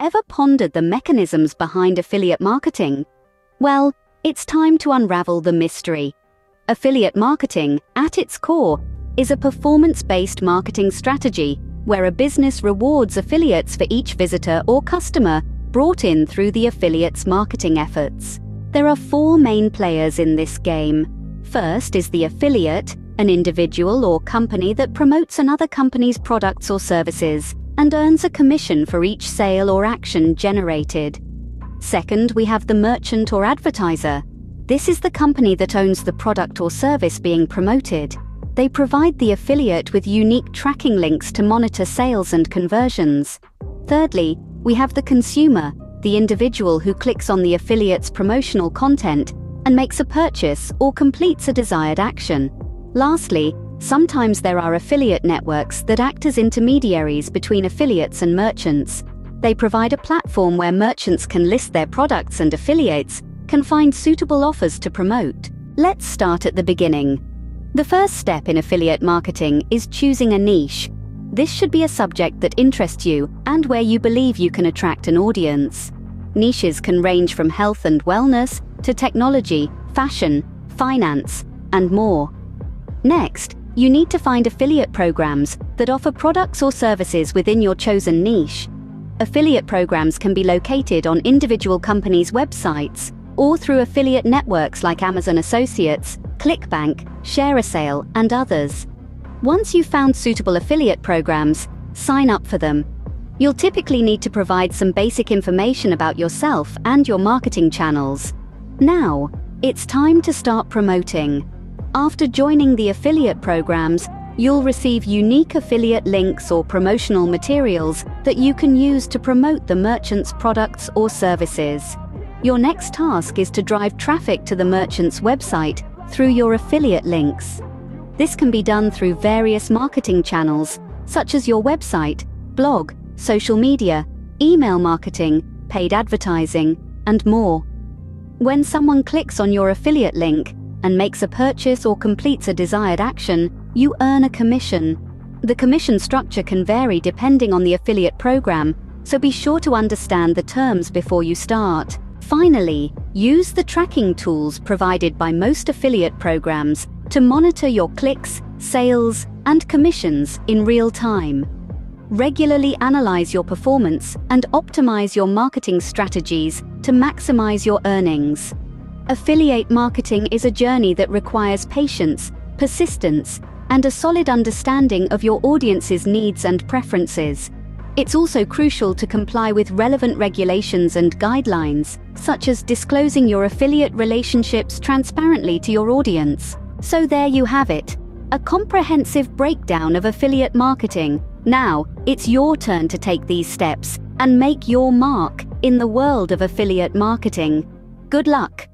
Ever pondered the mechanisms behind affiliate marketing? Well, it's time to unravel the mystery. Affiliate marketing, at its core, is a performance based marketing strategy where a business rewards affiliates for each visitor or customer brought in through the affiliate's marketing efforts. There are four main players in this game. First is the affiliate, an individual or company that promotes another company's products or services and earns a commission for each sale or action generated. Second, we have the merchant or advertiser. This is the company that owns the product or service being promoted. They provide the affiliate with unique tracking links to monitor sales and conversions. Thirdly, we have the consumer, the individual who clicks on the affiliate's promotional content and makes a purchase or completes a desired action. Lastly, sometimes there are affiliate networks that act as intermediaries between affiliates and merchants. They provide a platform where merchants can list their products and affiliates can find suitable offers to promote. Let's start at the beginning. The first step in affiliate marketing is choosing a niche. This should be a subject that interests you and where you believe you can attract an audience. Niches can range from health and wellness to technology, fashion, finance, and more. Next, you need to find affiliate programs that offer products or services within your chosen niche. Affiliate programs can be located on individual companies' websites or through affiliate networks like Amazon Associates, ClickBank, ShareASale, and others. Once you've found suitable affiliate programs, sign up for them. You'll typically need to provide some basic information about yourself and your marketing channels. Now, it's time to start promoting. After joining the affiliate programs, you'll receive unique affiliate links or promotional materials that you can use to promote the merchant's products or services. Your next task is to drive traffic to the merchant's website through your affiliate links. This can be done through various marketing channels, such as your website, blog, social media, email marketing, paid advertising, and more. When someone clicks on your affiliate link, and makes a purchase or completes a desired action, you earn a commission. The commission structure can vary depending on the affiliate program, so be sure to understand the terms before you start. Finally, use the tracking tools provided by most affiliate programs to monitor your clicks, sales, and commissions in real time. Regularly analyze your performance and optimize your marketing strategies to maximize your earnings. Affiliate marketing is a journey that requires patience, persistence, and a solid understanding of your audience's needs and preferences. It's also crucial to comply with relevant regulations and guidelines, such as disclosing your affiliate relationships transparently to your audience. So there you have it, a comprehensive breakdown of affiliate marketing. Now, it's your turn to take these steps and make your mark in the world of affiliate marketing. Good luck!